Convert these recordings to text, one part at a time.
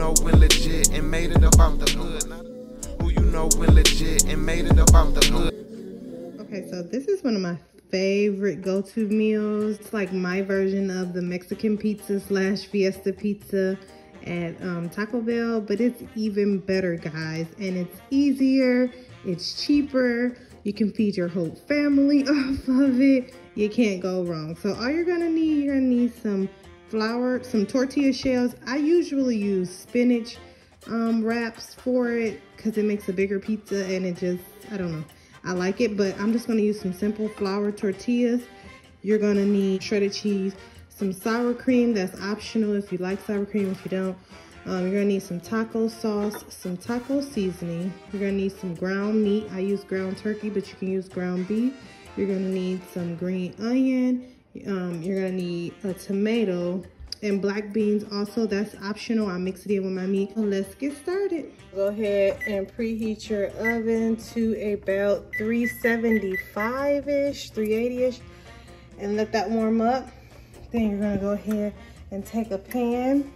know when legit and made it about the hood. Who you know when legit and made it about the hood. Okay, so this is one of my favorite go-to meals. It's like my version of the Mexican pizza slash fiesta pizza at um, Taco Bell, but it's even better, guys. And it's easier, it's cheaper, you can feed your whole family off of it. You can't go wrong. So all you're gonna need, you're gonna need some flour, some tortilla shells. I usually use spinach um, wraps for it because it makes a bigger pizza and it just, I don't know. I like it, but I'm just gonna use some simple flour tortillas. You're gonna need shredded cheese, some sour cream, that's optional if you like sour cream, if you don't. Um, you're gonna need some taco sauce, some taco seasoning. You're gonna need some ground meat. I use ground turkey, but you can use ground beef. You're gonna need some green onion. Um, you're gonna need a tomato and black beans also. That's optional. I mix it in with my meat. So let's get started. Go ahead and preheat your oven to about 375-ish, 380-ish, and let that warm up. Then you're gonna go ahead and take a pan,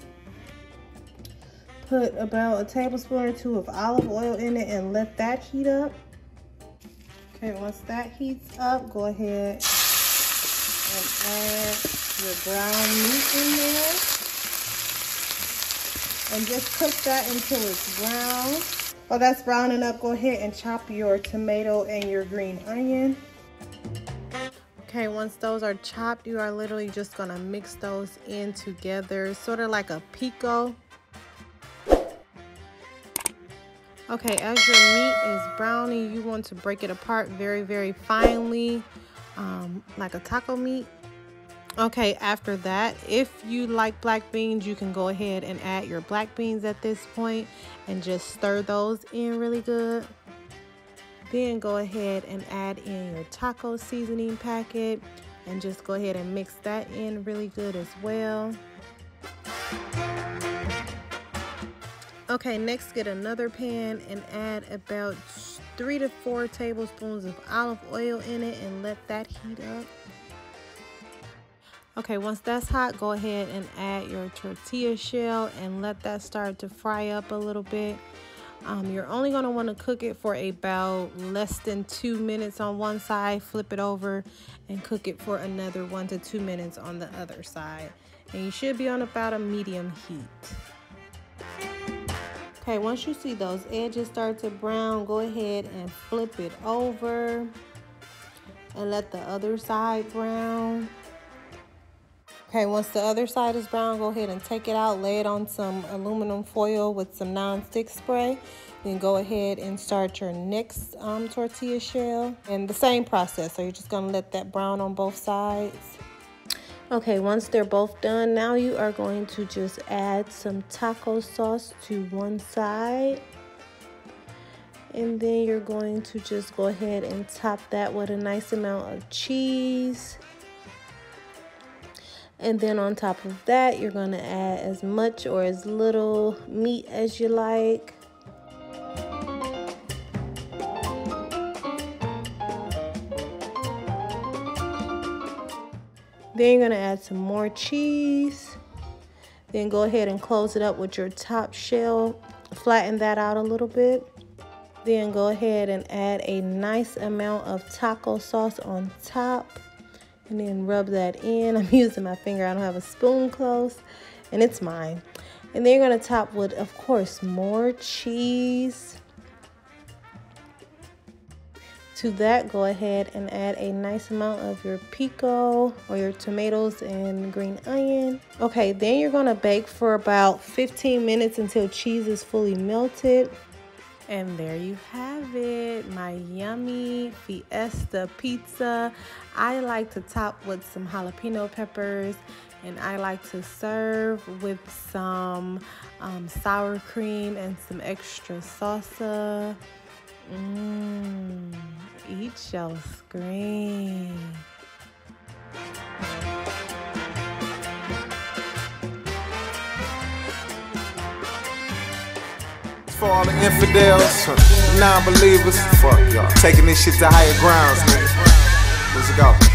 put about a tablespoon or two of olive oil in it and let that heat up. Okay, once that heats up, go ahead add your brown meat in there. And just cook that until it's brown. While that's browning up, go ahead and chop your tomato and your green onion. Okay, once those are chopped, you are literally just gonna mix those in together, sort of like a pico. Okay, as your meat is browning, you want to break it apart very, very finely, um, like a taco meat. Okay, after that, if you like black beans, you can go ahead and add your black beans at this point and just stir those in really good. Then go ahead and add in your taco seasoning packet and just go ahead and mix that in really good as well. Okay, next get another pan and add about three to four tablespoons of olive oil in it and let that heat up. Okay, once that's hot, go ahead and add your tortilla shell and let that start to fry up a little bit. Um, you're only going to want to cook it for about less than two minutes on one side. Flip it over and cook it for another one to two minutes on the other side. And you should be on about a medium heat. Okay, once you see those edges start to brown, go ahead and flip it over and let the other side brown. Okay, once the other side is brown, go ahead and take it out, lay it on some aluminum foil with some non-stick spray. Then go ahead and start your next um, tortilla shell. And the same process, so you're just gonna let that brown on both sides. Okay, once they're both done, now you are going to just add some taco sauce to one side. And then you're going to just go ahead and top that with a nice amount of cheese. And then on top of that, you're going to add as much or as little meat as you like. Then you're gonna add some more cheese. Then go ahead and close it up with your top shell. Flatten that out a little bit. Then go ahead and add a nice amount of taco sauce on top. And then rub that in. I'm using my finger, I don't have a spoon close. And it's mine. And then you're gonna top with, of course, more cheese. To that, go ahead and add a nice amount of your pico or your tomatoes and green onion. Okay, then you're gonna bake for about 15 minutes until cheese is fully melted. And there you have it, my yummy Fiesta pizza. I like to top with some jalapeno peppers and I like to serve with some um, sour cream and some extra salsa. Mmm, eat your scream. For all the infidels, non-believers, fuck y'all. Taking this shit to higher grounds, nigga.